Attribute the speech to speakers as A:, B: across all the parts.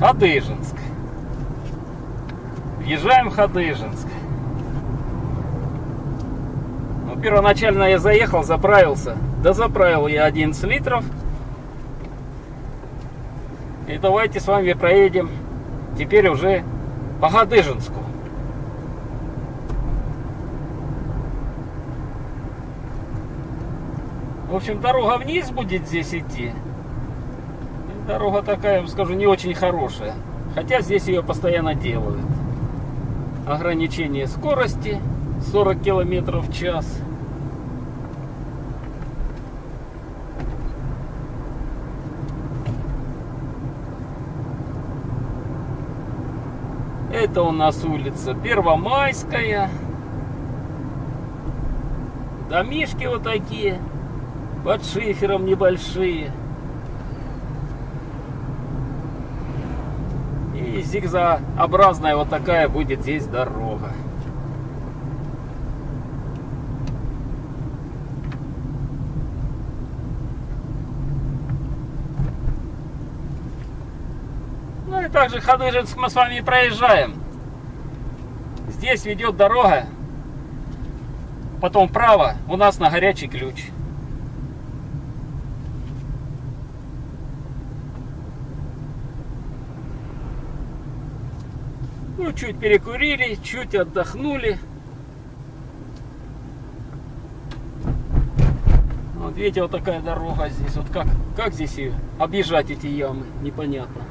A: Хадыженск. Въезжаем в Хадыженск. Ну, первоначально я заехал, заправился. Да заправил я 11 литров. И давайте с вами проедем теперь уже по Хадыженску. В общем, дорога вниз будет здесь идти. Дорога такая, я вам скажу, не очень хорошая. Хотя здесь ее постоянно делают. Ограничение скорости 40 километров в час. Это у нас улица Первомайская. Домишки вот такие, под шифером небольшие. И зигзагообразная вот такая будет здесь дорога. Ну и также Хадыжинск мы с вами проезжаем. Здесь ведет дорога, потом вправо, у нас на горячий ключ. Ну, чуть перекурили, чуть отдохнули. Вот видите, вот такая дорога здесь. Вот как, как здесь ее объезжать эти ямы, непонятно.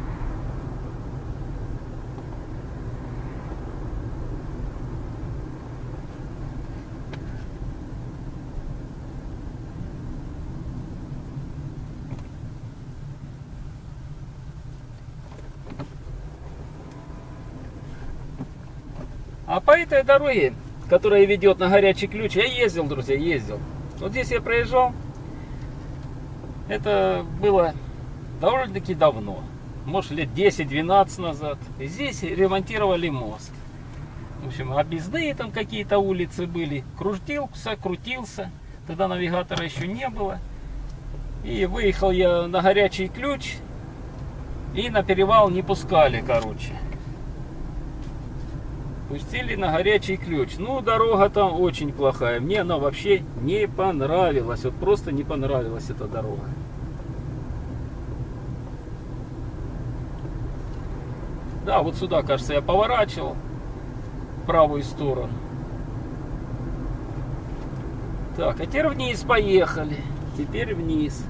A: А по этой дороге, которая ведет на горячий ключ, я ездил, друзья, ездил. Вот здесь я проезжал. Это было довольно-таки давно. Может лет 10-12 назад. Здесь ремонтировали мост. В общем, объездные там какие-то улицы были. Крутился, крутился. Тогда навигатора еще не было. И выехал я на горячий ключ. И на перевал не пускали, короче. Пустили на горячий ключ. Ну, дорога там очень плохая. Мне она вообще не понравилась. Вот просто не понравилась эта дорога. Да, вот сюда, кажется, я поворачивал. В правую сторону. Так, а теперь вниз поехали. Теперь вниз.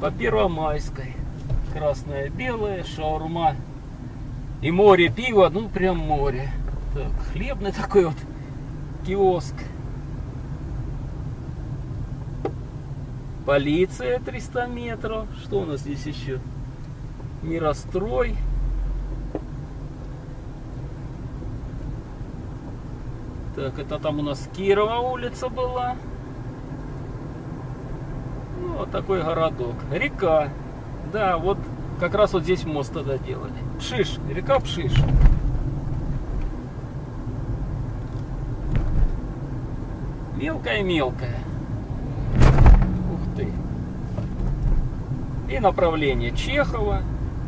A: По Первомайской. Красное, белое, шаурма и море пива, ну прям море. Так, хлебный такой вот киоск. Полиция 300 метров. Что у нас здесь еще? Мирострой. Так, это там у нас Кирова улица была. Ну, вот такой городок. Река. Да, вот как раз вот здесь мост тогда делали. Пшиш, река Пшиш. Мелкая-мелкая. Ух ты. И направление Чехова,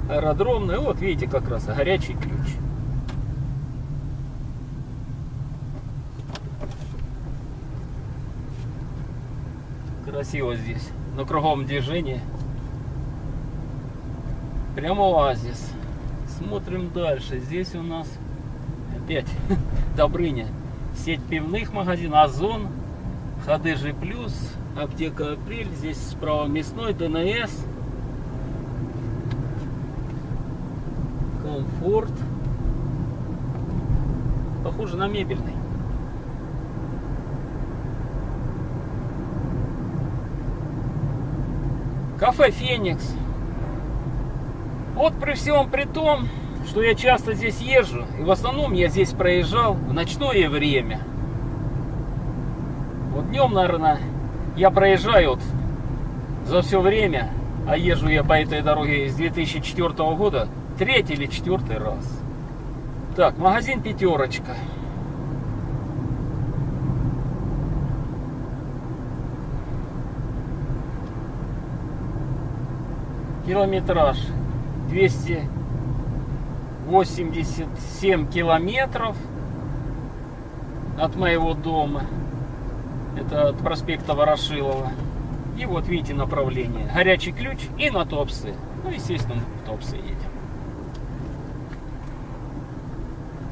A: аэродромное. Вот видите, как раз горячий ключ. Красиво здесь. Но кругом движение. Прямо оазис. Смотрим дальше. Здесь у нас опять Добрыня. Сеть пивных магазинов, Озон, Хадыжи Плюс, Аптека Апрель. Здесь справа мясной, ДНС. Комфорт. Похоже на мебельный. Кафе Феникс. Вот при всем при том, что я часто здесь езжу, и в основном я здесь проезжал в ночное время. Вот днем, наверное, я проезжаю вот за все время, а езжу я по этой дороге с 2004 года, третий или четвертый раз. Так, магазин «Пятерочка». Километраж 200 87 километров от моего дома. Это от проспекта Ворошилова. И вот видите направление. Горячий ключ и на Топсы. Ну, естественно, в Топсы едем.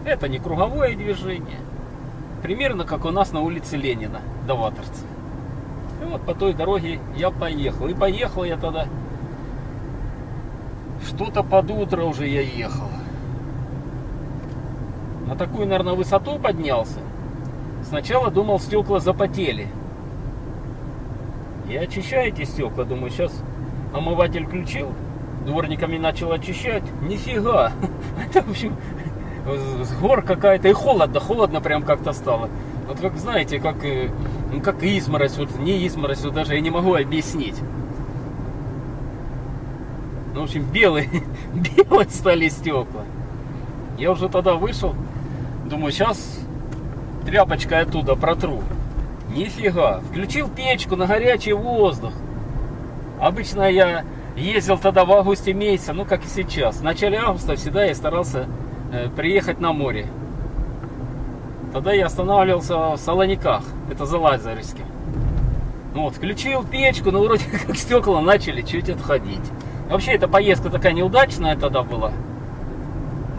A: Это не круговое движение. Примерно как у нас на улице Ленина до Ватерца. И вот по той дороге я поехал. И поехал я тогда что-то под утро уже я ехал. На такую, наверное, высоту поднялся. Сначала думал, стекла запотели. И очищаю эти стекла. Думаю, сейчас омыватель включил. Дворниками начал очищать. Нифига. Это, в общем, с гор какая-то. И холодно, холодно прям как-то стало. Вот как, знаете, как, э, ну, как изморозь. Вот не изморозь, вот даже я не могу объяснить. Ну, в общем, белые, белые стали стекла. Я уже тогда вышел, думаю, сейчас тряпочкой оттуда протру. Нифига. Включил печку на горячий воздух. Обычно я ездил тогда в августе месяце, ну как и сейчас. В начале августа всегда я старался э, приехать на море. Тогда я останавливался в Солониках, это за Лазаревским. Ну вот, включил печку, но вроде как стекла начали чуть отходить. Вообще, эта поездка такая неудачная тогда была.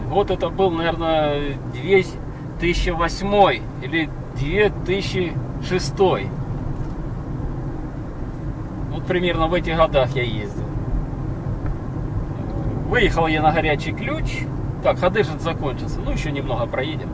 A: Вот это был, наверное, 2008 или 2006. Вот примерно в этих годах я ездил. Выехал я на горячий ключ. Так, Хадыжин закончился. Ну, еще немного проедем.